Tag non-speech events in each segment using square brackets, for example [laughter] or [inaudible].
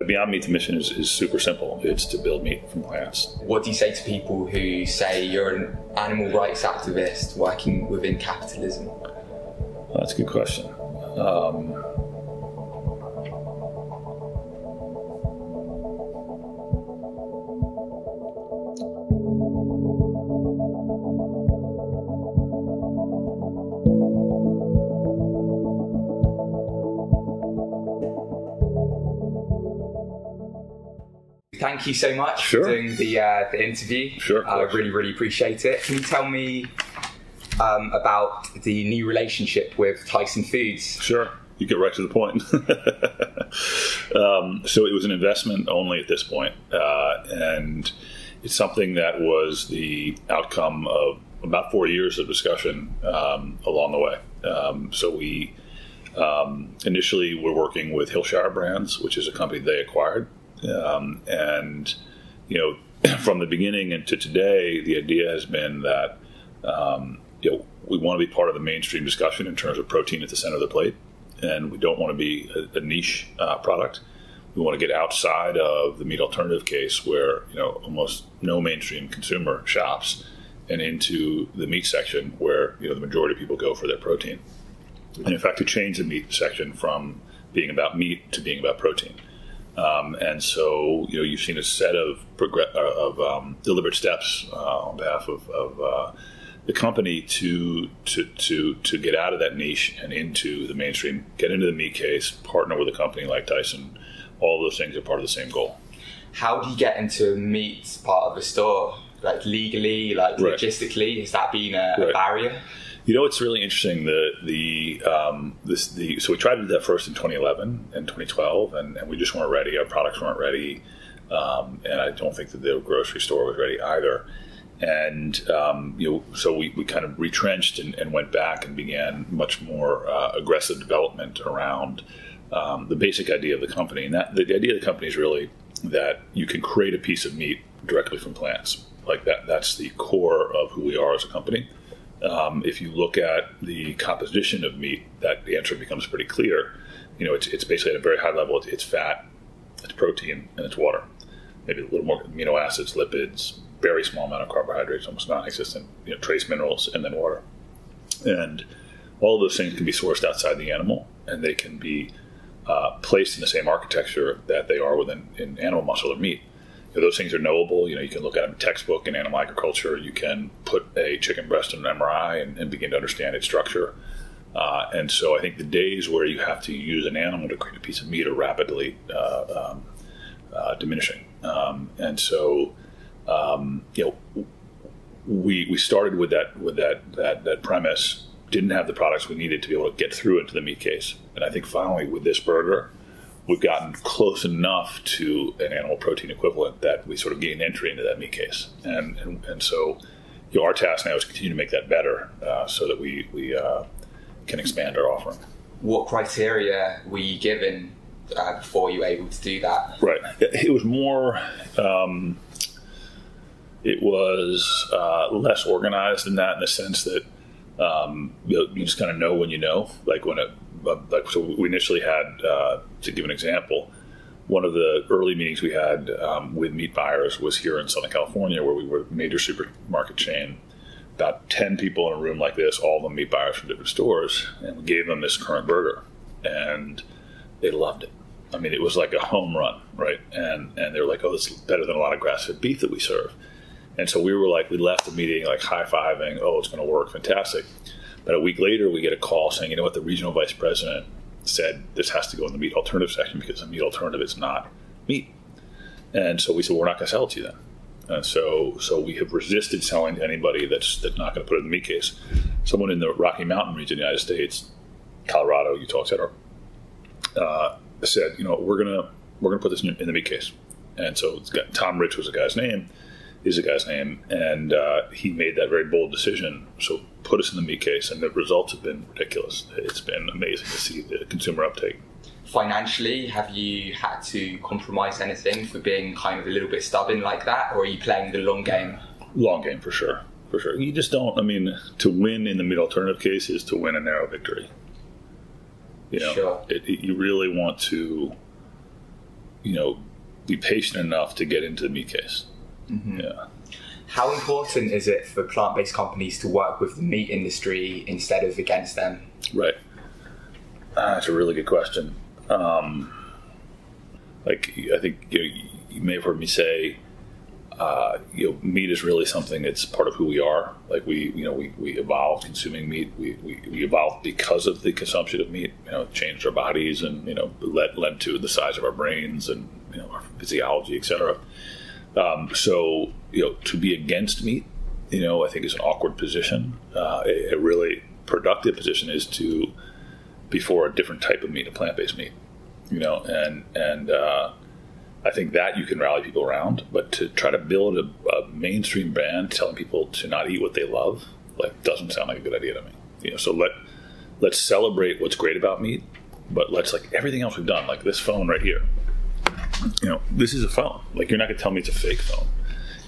The Beyond Meat's mission is, is super simple. It's to build meat from plants. What do you say to people who say you're an animal rights activist working within capitalism? Well, that's a good question. Um, thank you so much sure. for doing the uh, the interview. Sure, I really really appreciate it. Can you tell me um, about the new relationship with Tyson Foods? Sure. You get right to the point. [laughs] um, so it was an investment only at this point, uh, and it's something that was the outcome of about four years of discussion um, along the way. Um, so we um, initially were working with Hillshire Brands, which is a company they acquired um, and you know, [clears throat] from the beginning into today, the idea has been that um, you know we want to be part of the mainstream discussion in terms of protein at the center of the plate, and we don't want to be a, a niche uh, product. We want to get outside of the meat alternative case, where you know almost no mainstream consumer shops, and into the meat section, where you know the majority of people go for their protein. And in fact, to change the meat section from being about meat to being about protein. Um, and so, you know, you've seen a set of progress, uh, of um, deliberate steps uh, on behalf of, of uh, the company to, to to to get out of that niche and into the mainstream, get into the meat case, partner with a company like Tyson. All those things are part of the same goal. How do you get into a meat part of a store? Like legally, like right. logistically, has that been a, right. a barrier? You know, it's really interesting. The the um, this the so we tried to do that first in 2011 and 2012, and, and we just weren't ready. Our products weren't ready, um, and I don't think that the grocery store was ready either. And um, you know, so we, we kind of retrenched and, and went back and began much more uh, aggressive development around um, the basic idea of the company. And that the, the idea of the company is really that you can create a piece of meat directly from plants. Like that, that's the core of who we are as a company. Um, if you look at the composition of meat, that the answer becomes pretty clear. You know, it's, it's basically at a very high level. It's, it's fat, it's protein, and it's water. Maybe a little more amino acids, lipids, very small amount of carbohydrates, almost non-existent. You know, trace minerals, and then water. And all of those things can be sourced outside the animal, and they can be uh, placed in the same architecture that they are within in animal muscle or meat those things are knowable. You know, you can look at them in a textbook in animal agriculture. You can put a chicken breast in an MRI and, and begin to understand its structure. Uh, and so I think the days where you have to use an animal to create a piece of meat are rapidly uh, um, uh, diminishing. Um, and so, um, you know, we, we started with that with that, that that premise. Didn't have the products we needed to be able to get through into the meat case. And I think finally with this burger, we've gotten close enough to an animal protein equivalent that we sort of gain entry into that meat case. And, and, and so you know, our task now is to continue to make that better uh, so that we, we uh, can expand our offering. What criteria were you given uh, before you were able to do that? Right. It was more, um, it was uh, less organized than that in the sense that um, you, know, you, just kind of know when you know, like when it like so we initially had uh, to give an example one of the early meetings we had um, with meat buyers was here in Southern California, where we were a major supermarket chain. About 10 people in a room like this, all of them meat buyers from different stores, and we gave them this current burger. And they loved it. I mean, it was like a home run, right? And and they were like, oh, this is better than a lot of grass fed beef that we serve. And so we were like, we left the meeting like high fiving, oh, it's going to work, fantastic. But a week later, we get a call saying, you know what, the regional vice president said this has to go in the meat alternative section because the meat alternative is not meat. And so we said, well, we're not going to sell it to you then. And so, so we have resisted selling to anybody that's, that's not going to put it in the meat case. Someone in the Rocky Mountain region of the United States, Colorado, Utah, etc., uh, said, you know, we're gonna we're gonna put this in, in the meat case. And so got, Tom Rich was the guy's name, is the guy's name, and uh, he made that very bold decision. So put us in the meat case, and the results have been ridiculous. It's been amazing to see the consumer uptake. Financially, have you had to compromise anything for being kind of a little bit stubborn like that, or are you playing the long game? Long game for sure, for sure. You just don't. I mean, to win in the meat alternative case is to win a narrow victory. You know, sure. it, it, you really want to you know, be patient enough to get into the meat case. Yeah. How important is it for plant based companies to work with the meat industry instead of against them? Right. Ah, that's a really good question. Um, like I think you, know, you may have heard me say, uh, you know, meat is really something that's part of who we are. Like we, you know, we, we evolved consuming meat. We, we, we evolved because of the consumption of meat. You know, it changed our bodies and you know led led to the size of our brains and you know our physiology, etc. Um, so you know, to be against meat, you know, I think is an awkward position. Uh, a, a really productive position is to be for a different type of meat, a plant based meat. You know, and and uh, I think that you can rally people around, but to try to build a, a, mainstream brand telling people to not eat what they love, like doesn't sound like a good idea to me. You know, so let let's celebrate what's great about meat, but let's like everything else we've done, like this phone right here. You know, this is a phone. Like you're not gonna tell me it's a fake phone.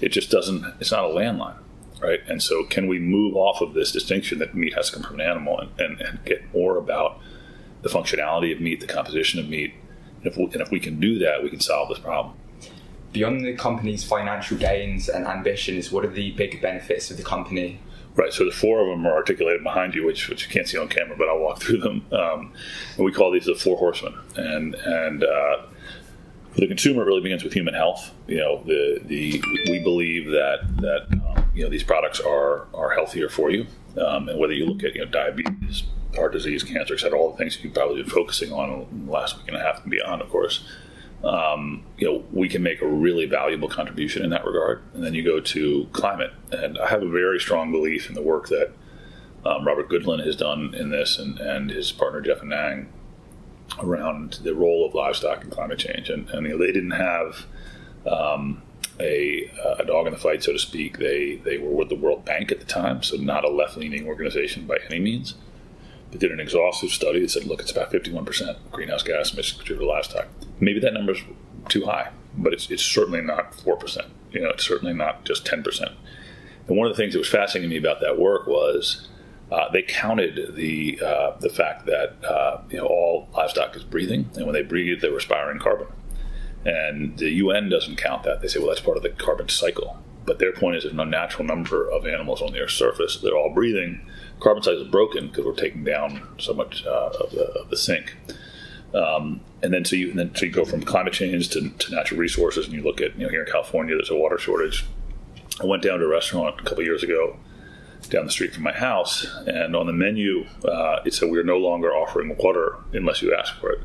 It just doesn't. It's not a landline, right? And so, can we move off of this distinction that meat has to come from an animal and, and, and get more about the functionality of meat, the composition of meat. And if, we, and if we can do that, we can solve this problem. Beyond the company's financial gains and ambitions, what are the big benefits of the company? Right, so the four of them are articulated behind you, which which you can't see on camera, but I'll walk through them. Um, and we call these the four horsemen. And and uh, the consumer, really begins with human health. You know, the the we believe that that um, you know these products are are healthier for you, um, and whether you look at you know diabetes, heart disease, cancer, etc., all the things you've probably been focusing on in the last week and a half and beyond, of course. Um, you know, we can make a really valuable contribution in that regard. And then you go to climate, and I have a very strong belief in the work that um, Robert Goodland has done in this, and, and his partner Jeff Anhang around the role of livestock in climate change. And, and you know, they didn't have um, a, a, dog in the fight, so to speak. They they were with the World Bank at the time, so not a left leaning organization by any means they did an exhaustive study that said, look, it's about 51% greenhouse gas emissions contributed to livestock. Maybe that number's too high, but it's, it's certainly not 4%. You know, it's certainly not just 10%. And one of the things that was fascinating to me about that work was uh, they counted the uh, the fact that uh, you know all livestock is breathing, and when they breathe, they're respiring carbon. And the UN doesn't count that. They say, well, that's part of the carbon cycle. But their point is there's no natural number of animals on the Earth's surface. They're all breathing. Carbon cycle is broken because we're taking down so much uh, of, the, of, the, sink. Um, and then so you and then so you go from climate change to, to, natural resources, and you look at you know here in California, there's a water shortage. I went down to a restaurant a couple years ago down the street from my house, and on the menu uh, it said we are no longer offering water unless you ask for it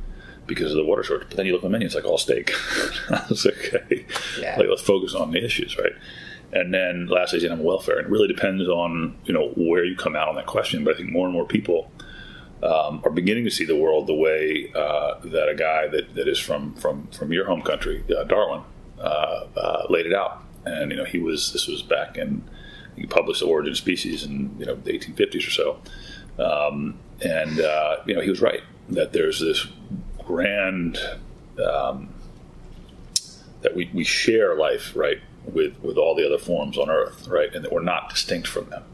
because of the water shortage. But then you look at the menu, it's like all steak. [laughs] I was like, okay, yeah. like let's focus on the issues, right? And then lastly is animal welfare. And it really depends on you know where you come out on that question. But I think more and more people um, are beginning to see the world the way uh, that a guy that, that is from from from your home country, uh, Darwin, uh, uh laid it out. And you know he was this was back in he published the Origin of Species in you know the 1850s or so. Um, and uh, you know he was right that there's this grand um, that we, we share life right with with all the other forms on Earth, right, and that we're not distinct from them,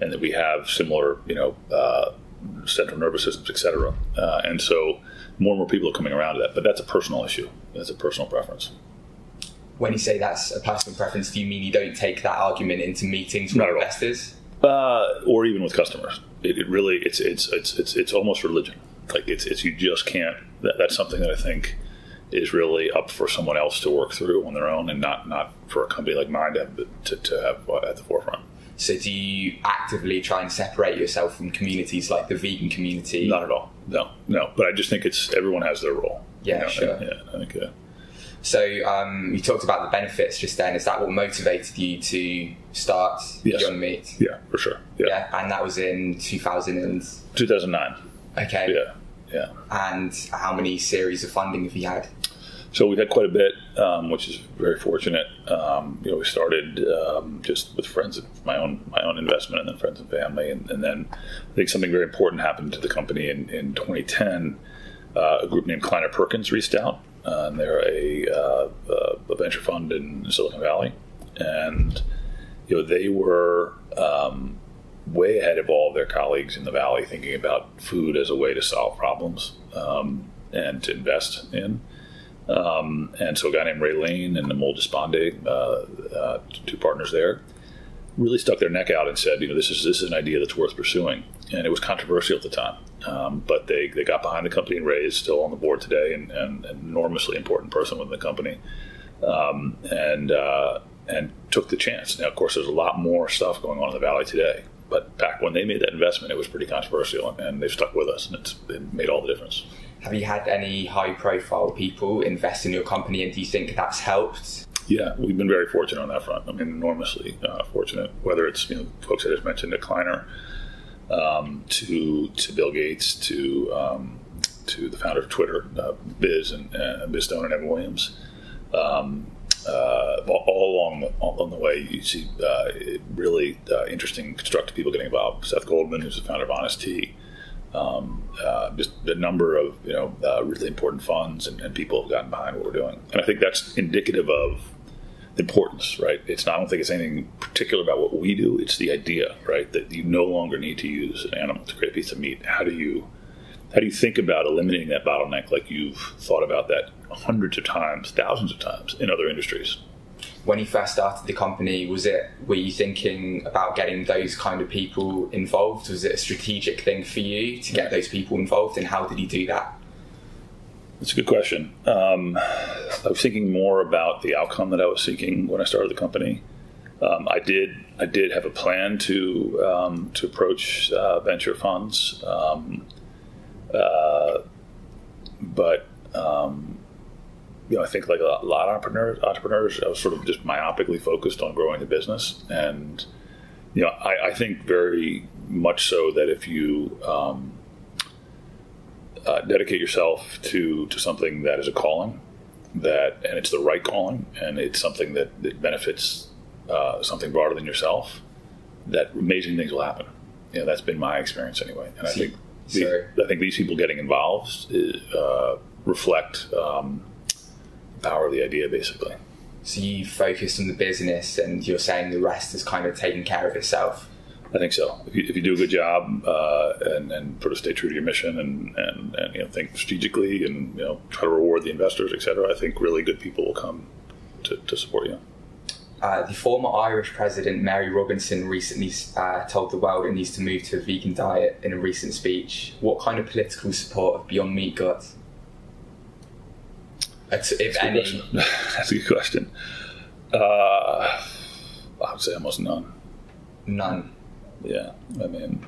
and that we have similar, you know, uh, central nervous systems, etc. Uh, and so more and more people are coming around to that, but that's a personal issue. That's a personal preference. When you say that's a personal preference, do you mean you don't take that argument into meetings with investors? Uh, or even with customers. It, it, really it's, it's it's it's it's almost religion. Like it's it's you just can't. That, that's something that I think is really up for someone else to work through on their own, and not not for a company like mine to have, to, to have uh, at the forefront. So, do you actively try and separate yourself from communities like the vegan community? Not at all. No, no. But I just think it's everyone has their role. Yeah, you know? sure. yeah, I think. Uh, so um, you talked about the benefits just then. Is that what motivated you to start yes. Beyond Meat? Yeah, for sure. Yeah. yeah. and that was in 2000 and... 2009. Okay. Yeah, yeah. And how many series of funding have you had? So we've had quite a bit, um, which is very fortunate. Um, you know, we started um, just with friends, my own my own investment, and then friends and family, and, and, then I think something very important happened to the company in, in 2010. Uh, a group named Kleiner Perkins reached out, uh, and they're a, uh, a, venture fund in Silicon Valley, and you know they were um, way ahead of all of their colleagues in the valley, thinking about food as a way to solve problems um, and to invest in. Um, and so a guy named Ray Lane and Amol Deshpande, uh, uh, two partners there, really stuck their neck out and said, you know, this is this is an idea that's worth pursuing. And it was controversial at the time, um, but they, they got behind the company, and Ray is still on the board today and, and an enormously important person within the company, um, and uh, and took the chance. Now, of course, there's a lot more stuff going on in the valley today, but back when they made that investment, it was pretty controversial, and they've stuck with us, and it's it made all the difference. Have you had any high profile people invest in your company, and do you think that's helped? Yeah, we've been very fortunate on that front. I mean, enormously uh, fortunate. Whether it's you know folks I just mentioned, Kleiner, um, to to Bill Gates, to um, to the founder of Twitter, uh, Biz and uh, Biz Stone and Evan Williams. Um, uh, all along the, the way, you see uh, really uh, interesting, constructive people getting involved. Seth Goldman, who's the founder of Honest Tea, um, uh, just the number of you know really important funds and, and, people have gotten behind what we're doing, and I think that's indicative of importance, right? It's not, I don't think it's anything particular about what we do. It's the idea, right, that you no longer need to use an animal to create a piece of meat. How do you how do you think about eliminating that bottleneck like you've thought about that hundreds of times, thousands of times in other industries? When you first started the company, was it were you thinking about getting those kind of people involved? Was it a strategic thing for you to get those people involved, and how did you do that? That's a good question. Um, I was thinking more about the outcome that I was seeking when I started the company. Um, I did I did have a plan to um, to approach uh, venture funds, um, uh, but um, you know I think like a lot of entrepreneurs entrepreneurs I was sort of just myopically focused on growing the business, and you know I, I think very much so that if you um, uh, dedicate yourself to to something that is a calling that and it's the right calling and it's something that, that benefits uh, something broader than yourself that amazing things will happen. You know that's been my experience anyway. And i think the, i think these people getting involved uh, reflect um, the power of the idea basically. So you focused on the business and you're saying the rest is kind of taking care of itself I think so. If you, if you do a good job uh, and, and sort of stay true to your mission and, and, and, you know think strategically and you know try to reward the investors, et cetera, I think really good people will come to, to support you. Uh, the former Irish president Mary Robinson recently uh, told the world it needs to move to a vegan diet in a recent speech. What kind of political support have Beyond Meat got? If That's any. [laughs] That's a good question. Uh, I would say almost none. None. Yeah, I mean,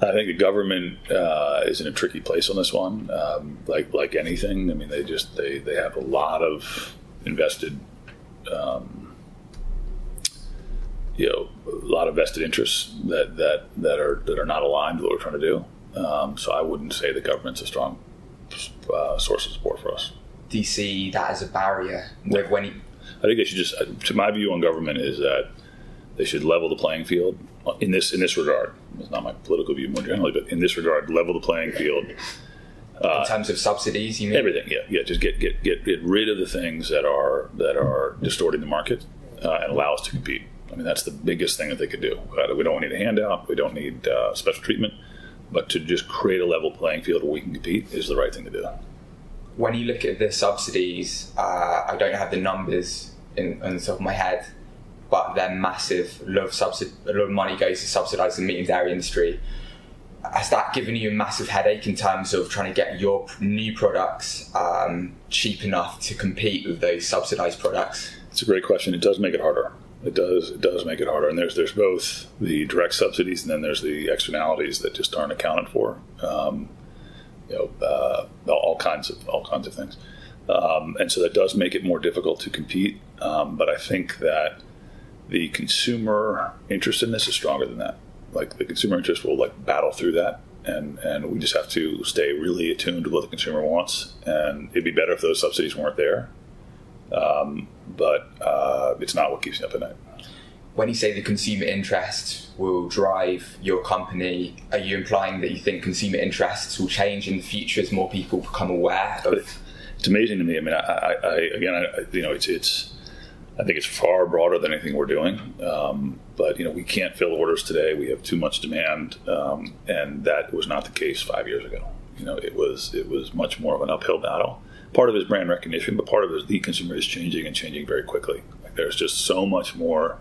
I think the government uh, is in a tricky place on this one. Um, like like anything, I mean, they just they they have a lot of invested, um, you know, a lot of vested interests that that that are that are not aligned with what we're trying to do. Um, so I wouldn't say the government's a strong uh, source of support for us. Do you see that as a barrier with when? You- I think they should just. To my view on government is that they should level the playing field in this in this regard. It's not my political view more generally, but in this regard, level the playing field. Uh, in terms of subsidies, you mean everything? Yeah, yeah. Just get get get get rid of the things that are that are distorting the market uh, and allow us to compete. I mean, that's the biggest thing that they could do. Uh, we don't need a handout. We don't need uh, special treatment. But to just create a level playing field where we can compete is the right thing to do. When you look at the subsidies, uh, I don't have the numbers in, on the top of my head but they're massive. Lot of, a lot of money goes to subsidise the meat and dairy industry. Has that given you a massive headache in terms of trying to get your new products um, cheap enough to compete with those subsidised products? It's a great question. It does make it harder. It does. It does make it harder. And there's there's both the direct subsidies and then there's the externalities that just aren't accounted for. Um, you know, uh, all kinds of all kinds of things. Um, and so that does make it more difficult to compete. Um, but I think that the consumer interest in this is stronger than that. Like the consumer interest will like battle through that, and and we just have to stay really attuned to what the consumer wants. And it'd be better if those subsidies weren't there, um, but uh, it's not what keeps me up at night. When you say the consumer interest will drive your company, are you implying that you think consumer interests will change in the future as more people become aware of? It's amazing to me. I mean, I, I, I again, I, you know, it's it's I think it's far broader than anything we're doing. Um, but you know, we can't fill orders today. We have too much demand, um, and that was not the case five years ago. You know, it was it was much more of an uphill battle. Part of it is brand recognition, but part of it is the consumer is changing and changing very quickly. Like there's just so much more.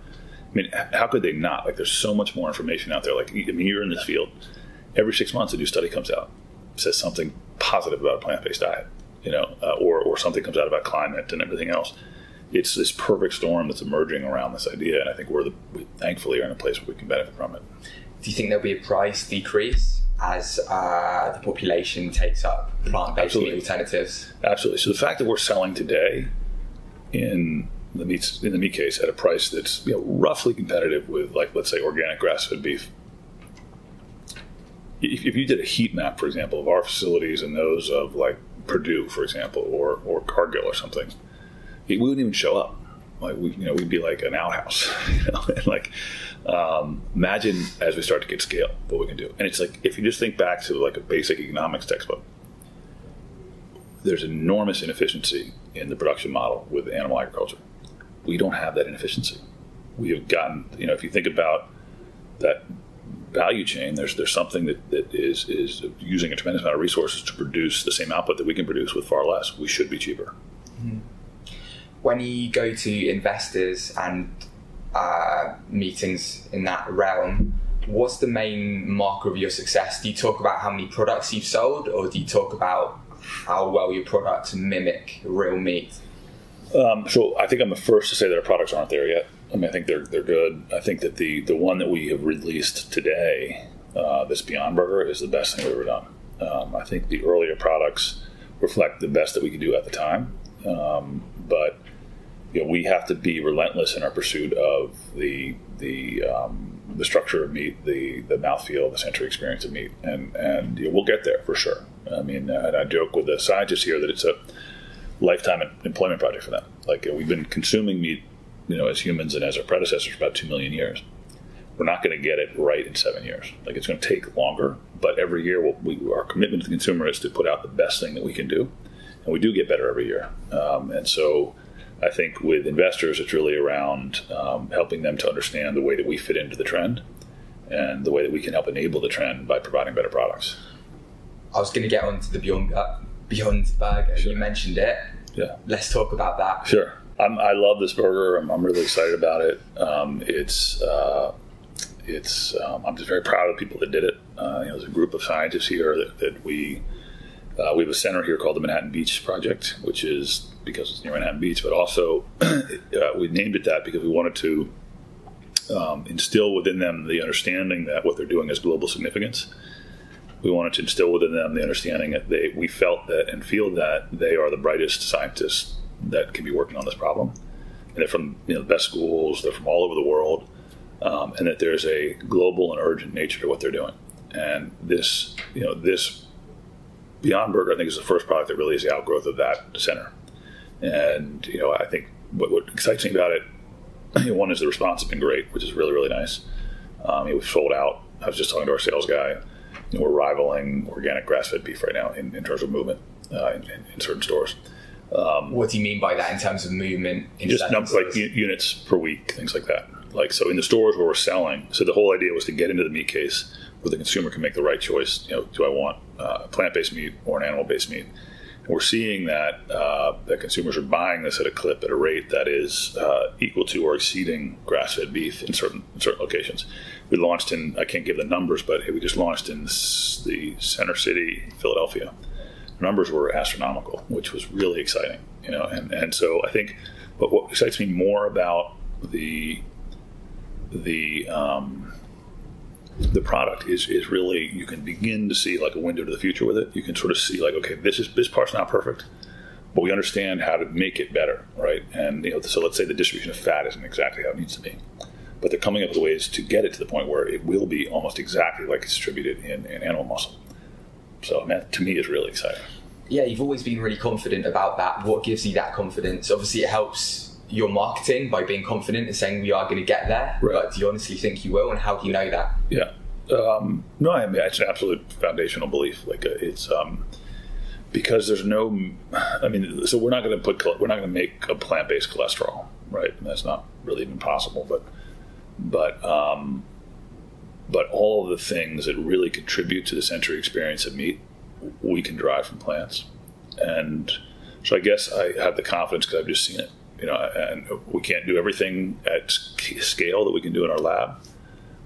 I mean, how could they not? Like, there's so much more information out there. Like, I mean, you're in this field. Every six months, a new study comes out, says something positive about a plant-based diet, you know, uh, or or something comes out about climate and everything else. It's this perfect storm that's emerging around this idea, and I think we're the, we thankfully are in a place where we can benefit from it. Do you think there'll be a price decrease as uh, the population takes up plant-based meat alternatives? Absolutely. So the fact that we're selling today in the meat in the meat case at a price that's you know, roughly competitive with like let's say organic grass-fed beef. If, if you did a heat map, for example, of our facilities and those of like Perdue, for example, or or Cargill or something, we wouldn't even show up. Like we, you know, we'd be like an outhouse. [laughs] You know? [laughs] like, um, imagine as we start to get scale, what we can do. And it's like if you just think back to like a basic economics textbook, there's enormous inefficiency in the production model with animal agriculture. We don't have that inefficiency. We have gotten, you know, if you think about that value chain, there's there's something that, that is is using a tremendous amount of resources to produce the same output that we can produce with far less. We should be cheaper. When you go to investors and uh, meetings in that realm, what's the main marker of your success? Do you talk about how many products you've sold, or do you talk about how well your products mimic real meat? Um, so I think I'm the first to say that our products aren't there yet. I mean, I think they're they're good. I think that the the one that we have released today, uh, this Beyond Burger, is the best thing we've ever done. Um, I think the earlier products reflect the best that we could do at the time, um, but you know, we have to be relentless in our pursuit of the the um, the structure of meat, the the mouthfeel, the sensory experience of meat, and and you know, we'll get there for sure. I mean, and I joke with the scientists here that it's a lifetime employment project for them. Like we've been consuming meat, you know, as humans and as our predecessors for about two million years. We're not going to get it right in seven years. Like it's going to take longer, but every year we'll, we, our commitment to the consumer is to put out the best thing that we can do, and we do get better every year. Um, and so I think with investors, it's really around um, helping them to understand the way that we fit into the trend and the way that we can help enable the trend by providing better products. I was going to get onto the Beyond Beyond Burger. Sure. You mentioned it. Yeah. Let's talk about that. Sure. I'm, i love this burger. I'm, I'm, really excited about it. Um, it's uh, it's um, I'm just very proud of the people that did it. Uh, you know, there's a group of scientists here that, that we uh, we have a center here called the Manhattan Beach Project, which is because it's near Manhattan Beach, but also [clears throat] uh, we named it that because we wanted to um, instill within them the understanding that what they're doing has global significance. We wanted to instill within them the understanding that they we felt that and feel that they are the brightest scientists that can be working on this problem, and they're from you know, the best schools. They're from all over the world, um, and that there's a global and urgent nature to what they're doing. And this, you know, this Beyond Burger, I think, is the first product that really is the outgrowth of that center. And you know, I think what, what excites me about it, you [clears throat] know, one is the response has been great, which is really really nice. Um, we've sold out. I was just talking to our sales guy. You know, we're rivaling organic grass-fed beef right now in, in terms of movement uh, in, in, certain stores. Um, what do you mean by that in terms of movement? just like u- units per week, things like that. Like so, in the stores where we're selling. So the whole idea was to get into the meat case where the consumer can make the right choice. You know, do I want uh, plant-based meat or an animal-based meat? We're seeing that uh, that consumers are buying this at a clip at a rate that is uh, equal to or exceeding grass-fed beef in certain in certain locations. We launched in I can't give the numbers, but we just launched in the center city, Philadelphia. The numbers were astronomical, which was really exciting. You know, and and so I think, but what excites me more about the the um, the product is, is really you can begin to see like a window to the future with it. You can sort of see like okay, this is this part's not perfect, but we understand how to make it better, right? And you know, so let's say the distribution of fat isn't exactly how it needs to be, but they're coming up with ways to get it to the point where it will be almost exactly like it's distributed in, in animal muscle. So that to me is really exciting. Yeah, you've always been really confident about that. What gives you that confidence? Obviously, it helps your marketing by being confident and saying we are going to get there. Right. But do you honestly think you will, and how do you know that? Yeah, um, no, I mean it's an absolute foundational belief. Like uh, it's um, because there's no. I mean, so we're not going to put we're not going to make a plant based cholesterol, right? And that's not really even possible. But but um, but all of the things that really contribute to the sensory experience of meat we can drive from plants. And so I guess I have the confidence because I've just seen it. You know, and we can't do everything at scale that we can do in our lab.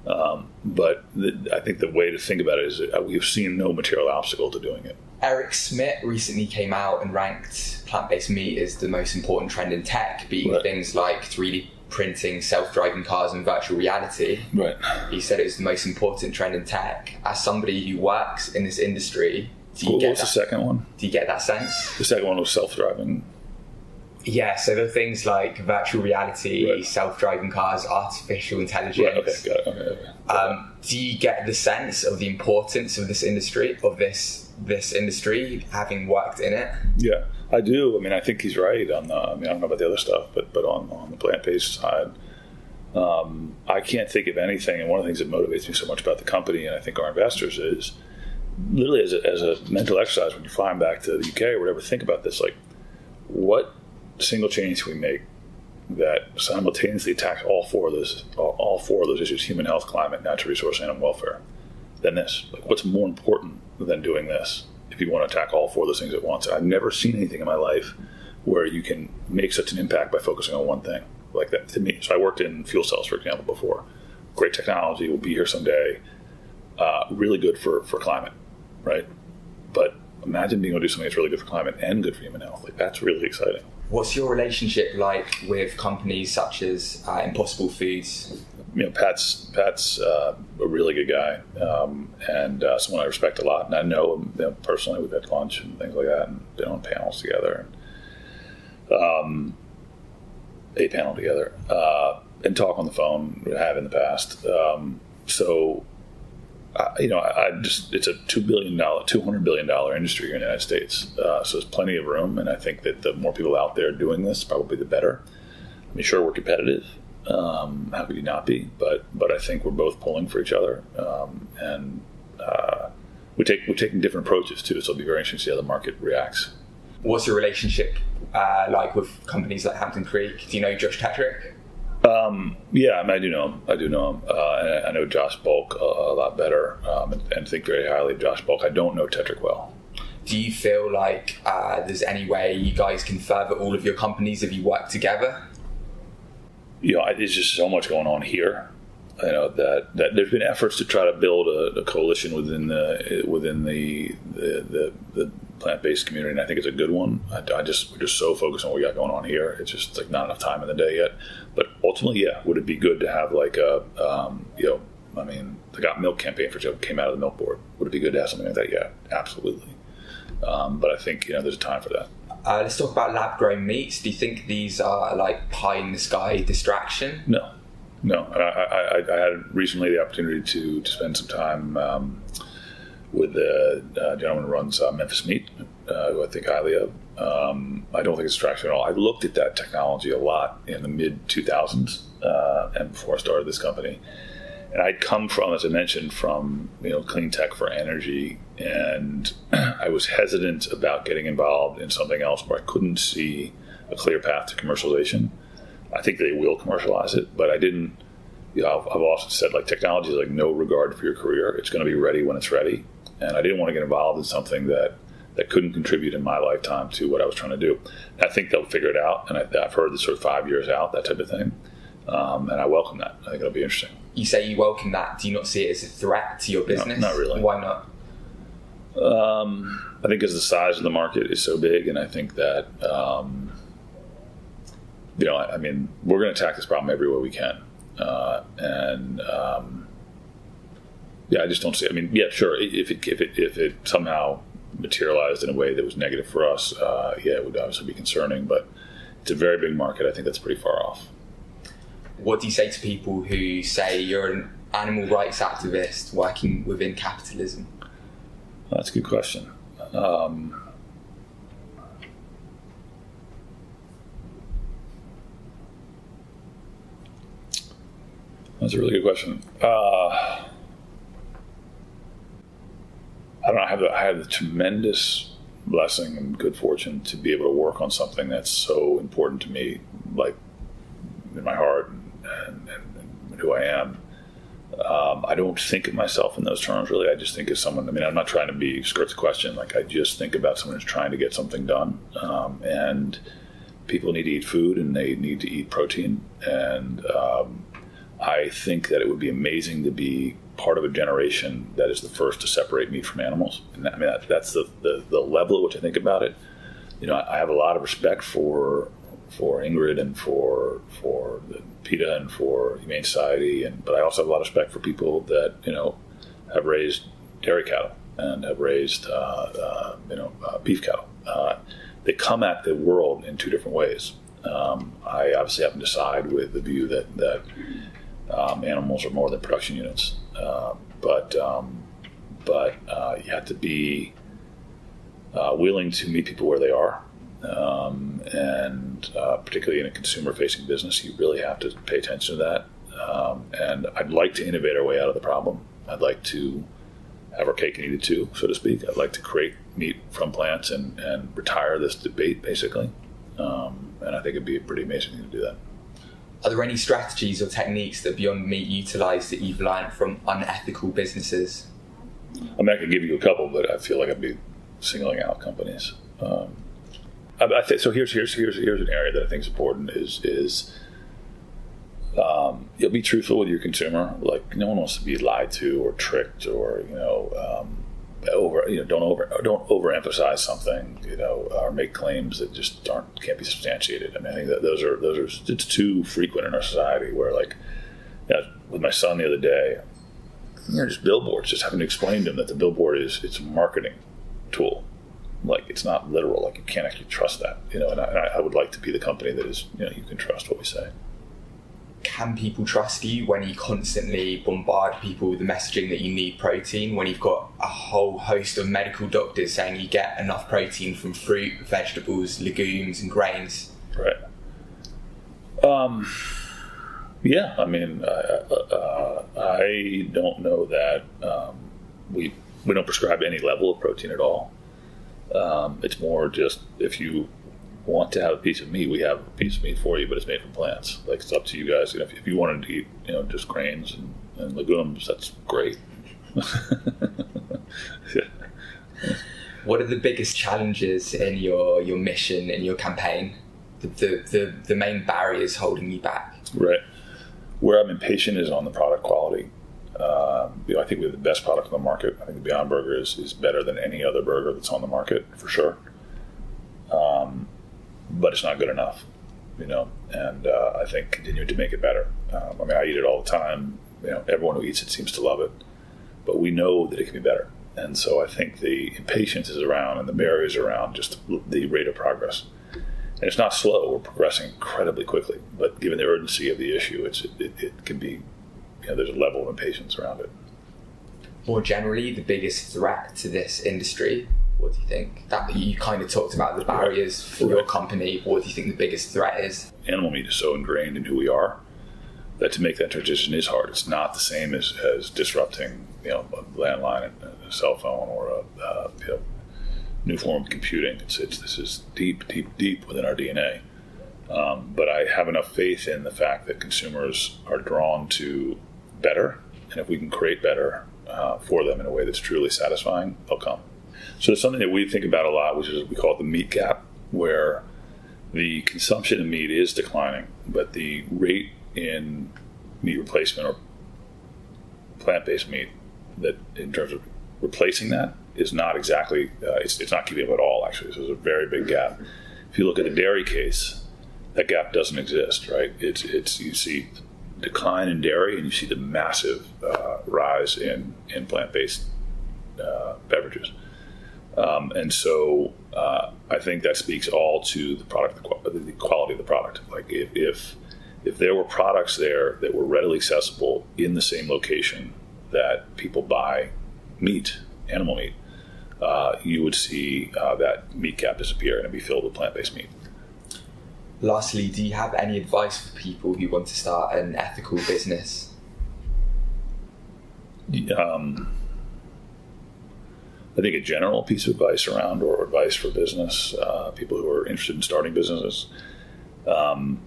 Um, but the, I think the way to think about it is that we've seen no material obstacle to doing it. Eric Schmidt recently came out and ranked plant-based meat as the most important trend in tech, beating right. things like 3D printing, self-driving cars, and virtual reality. Right. He said it was the most important trend in tech. As somebody who works in this industry, do you what get was that, the second one? Do you get that sense? The second one was self-driving. Yeah, so the things like virtual reality, right. self-driving cars, artificial intelligence. Right, okay, got it. Okay, okay. Um, do you get the sense of the importance of this industry, of this this industry, having worked in it? Yeah, I do. I mean, I think he's right on the. I mean, I don't know about the other stuff, but but on on the plant based side, um, I can't think of anything. And one of the things that motivates me so much about the company, and I think our investors, is literally as a, as a mental exercise when you're flying back to the UK or whatever. Think about this: like, what single change we make that simultaneously attacks all four of those all, four of those issues: human health, climate, natural resource, animal welfare? Than this, like, what's more important than doing this? if you want to attack all four of those things at once. I've never seen anything in my life where you can make such an impact by focusing on one thing like that to me. So I worked in fuel cells, for example, before. Great technology, will be here someday. Uh, really good for, for climate, right? But imagine being able to do something that's really good for climate and good for human health. Like that's really exciting. What's your relationship like with companies such as uh, Impossible Foods? You know, Pat's Pat's uh, a really good guy um, and uh, someone I respect a lot, and I know him you know, personally. We've had lunch and things like that, and been on panels together, and um, a panel together, uh, and talk on the phone. Have in the past. Um, so you know, I, I, just it's a two billion dollar, two hundred billion dollar industry here in the United States. Uh, so there's plenty of room, and I think that the more people out there doing this, probably the better. I mean, sure, we're competitive. Um, how could you not be? But but I think we're both pulling for each other, um, and uh, we take we're taking different approaches too. So it'll be very interesting to see how the market reacts. What's your relationship uh, like with companies like Hampton Creek? Do you know Josh Tetrick? Um, yeah, I, do know him. I do know him. Uh, I know Josh Balk a, a lot better um, and, and, think very highly of Josh Balk. I don't know Tetrick well. Do you feel like uh, there's any way you guys can further all of your companies if you work together? You know, there's just so much going on here. You know that, that there's been efforts to try to build a, a coalition within the within the the, the, the plant based community, and I think it's a good one. I, I, just we're just so focused on what we got going on here. It's just like not enough time in the day yet. But ultimately, yeah, would it be good to have like a um, you know, I mean, the Got Milk campaign for example came out of the Milk Board. Would it be good to have something like that? Yeah, absolutely. Um, but I think you know there's a time for that. Uh, let's talk about lab grown meats. Do you think these are like pie in the sky distraction? No, no. I, I, I had recently the opportunity to to spend some time. Um, with the uh, gentleman who runs uh, Memphis Meat, uh, who I think highly of. Um, I don't think it's traction at all. I looked at that technology a lot in the mid 2000s uh, and before I started this company. And I'd come from, as I mentioned, from you know clean tech for energy, and [clears throat] I was hesitant about getting involved in something else where I couldn't see a clear path to commercialization. I think they will commercialize it, but I didn't. You know, I've, I've often said like technology is like no regard for your career. It's going to be ready when it's ready, and I didn't want to get involved in something that that couldn't contribute in my lifetime to what I was trying to do. I think they'll figure it out, and I, have heard the sort of five years out, that type of thing, um, and I welcome that. I think it'll be interesting. You say you welcome that. Do you not see it as a threat to your business? No, not really. Why not? Um, I think as the size of the market is so big, and I think that um, you know, I, I mean, we're going to attack this problem every way we can, uh, and um, yeah, I just don't see. It. I mean, yeah, sure. If it if it if it somehow materialized in a way that was negative for us, uh, yeah, it would obviously be concerning. But it's a very big market. I think that's pretty far off. What do you say to people who say you're an animal rights activist working within capitalism? That's a good question. Um, that's a really good question. Uh, I don't know. I have the, I have the tremendous blessing and good fortune to be able to work on something that's so important to me, like in my heart and, and, and who I am. Um, I don't think of myself in those terms really. I just think of someone. I mean, I'm not trying to be skirt the question. Like I just think about someone who's trying to get something done, um, and people need to eat food and they need to eat protein. And um, I think that it would be amazing to be part of a generation that is the first to separate meat from animals. And that, I mean, that, that's the, the, the level at which I think about it. You know, I, I have a lot of respect for for Ingrid and for for the PETA and for Humane Society, and but I also have a lot of respect for people that you know have raised dairy cattle and have raised uh, uh, you know uh, beef cattle. Uh, they come at the world in two different ways. Um, I obviously happen to side with the view that that um, animals are more than production units, uh, but um, but uh, you have to be willing to meet people where they are um, and uh, particularly in a consumer facing business, you really have to pay attention to that. Um, and I'd like to innovate our way out of the problem. I'd like to have our cake and eat it too, so to speak. I'd like to create meat from plants and, and retire this debate, basically. Um, and I think it'd be a pretty amazing thing to do that. Are there any strategies or techniques that Beyond Meat utilize that you've learned from unethical businesses? I mean, I could give you a couple, but I feel like I'd be singling out companies. Um, I, think so. Here's here's here's here's an area that I think is important. Is is um, you'll be truthful with your consumer. Like no one wants to be lied to or tricked or you know um, over you know don't over don't overemphasize something you know or make claims that just aren't can't be substantiated. I mean I think that those are those are it's too frequent in our society where like yeah, with my son the other day, you know, just billboards, just having to explain to him that the billboard is it's a marketing tool like it's not literal. Like you can't actually trust that, you know. And I, I, would like to be the company that is, you know, you can trust what we say. Can people trust you when you constantly bombard people with the messaging that you need protein? When you've got a whole host of medical doctors saying you get enough protein from fruit, vegetables, legumes, and grains. Right. Um. Yeah, I mean, uh, uh, I don't know that um, we we don't prescribe any level of protein at all. Um, it's more just if you want to have a piece of meat, we have a piece of meat for you, but it's made from plants. Like it's up to you guys. You know, if, if, you wanted to eat, you know, just grains and, and legumes, that's great. [laughs] yeah. What are the biggest challenges in your your mission and your campaign? The, the, the, the main barriers holding you back. Right. Where I'm impatient is on the product quality. Um, you know, I think we have the best product on the market. I think the Beyond Burger is, is better than any other burger that's on the market for sure. Um, but it's not good enough, you know. And uh, I think continuing to make it better. Um, I mean, I eat it all the time. You know, everyone who eats it seems to love it, but we know that it can be better. And so I think the impatience is around and the barriers around just the rate of progress. And it's not slow; we're progressing incredibly quickly. But given the urgency of the issue, it's it, it can be you know, there's a level of impatience around it. More generally, the biggest threat to this industry, what do you think? That you kind of talked about the barriers for your company. What do you think the biggest threat is? Animal meat is so ingrained in who we are that to make that transition is hard. It's not the same as, as disrupting, you know, a landline, and a cell phone, or a uh, you know, new form of computing. It's, it's this is deep, deep, deep within our DNA. Um, but I have enough faith in the fact that consumers are drawn to better, and if we can create better uh, for them in a way that's truly satisfying, they'll come. So there's something that we think about a lot, which is we call it the meat gap, where the consumption of meat is declining, but the rate in meat replacement or plant-based meat that in terms of replacing that is not exactly uh, it's, it's not keeping up at all actually. So there's a very big gap. If you look at the dairy case that gap doesn't exist right? It's it's you see decline in dairy, and you see the massive uh, rise in in plant based uh, beverages. Um, and so uh, I think that speaks all to the product, the quality of the product. Like if, if if there were products there that were readily accessible in the same location that people buy meat, animal meat, uh, you would see uh, that meat gap disappear and it'd be filled with plant based meat lastly, do you have any advice for people who want to start an ethical business? Um, I think a general piece of advice around or advice for business, uh, people who are interested in starting businesses. Um,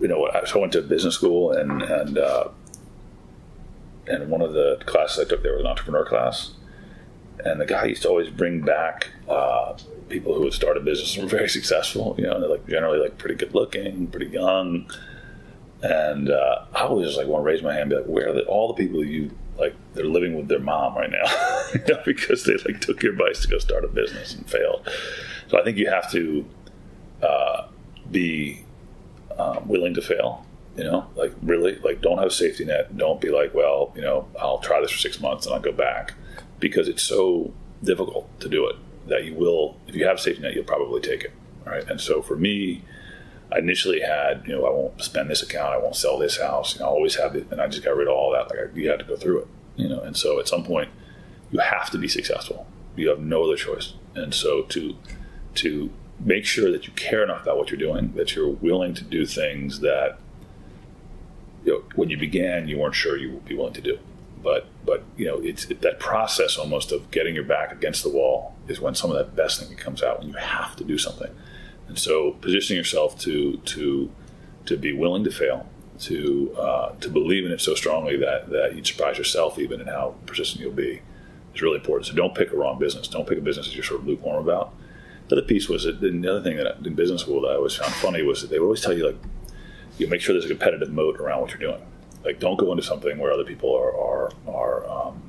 you know, so I went to business school and, and uh, and one of the classes I took there was an entrepreneur class, and the guy used to always bring back uh, people who had started business and were very [laughs] successful. You know, they're like generally like pretty good looking, pretty young, and uh, I always just like want to raise my hand and be like, where are the, all the people you like? They're living with their mom right now, [laughs] you know, because they like took your advice to go start a business and failed. So I think you have to uh, be um, willing to fail. You know, like really, like don't have a safety net. Don't be like, well, you know, I'll try this for six months and I'll go back because it's so difficult to do it that you will, if you have a safety net, you'll probably take it. Right. And so for me, I initially had, you know, I won't spend this account, I won't sell this house, you know, I always have it, and I just got rid of all that. Like I, you had to go through it, you know. And so at some point, you have to be successful. You have no other choice. And so to to make sure that you care enough about what you're doing, that you're willing to do things that you know, when you began you weren't sure you would be willing to do. But but you know, it's it, that process almost of getting your back against the wall is when some of that best thing comes out when you have to do something. And so positioning yourself to to to be willing to fail, to uh, to believe in it so strongly that that you'd surprise yourself even in how persistent you'll be is really important. So don't pick a wrong business. Don't pick a business that you're sort of lukewarm about. The other piece was that the other thing that in business school that I always found funny was that they would always tell you like you make sure there's a competitive moat around what you're doing. Like don't go into something where other people are are are um,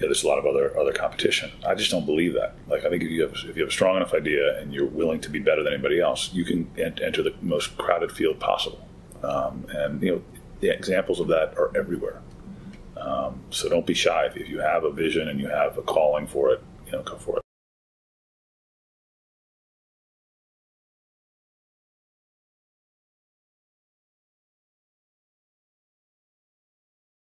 know, there's a lot of other other competition. I just don't believe that. Like I think if you have if you have a strong enough idea and you're willing to be better than anybody else, you can ent- enter the most crowded field possible. Um, and you know the examples of that are everywhere. Um, so don't be shy if you have a vision and you have a calling for it. You know, go for it.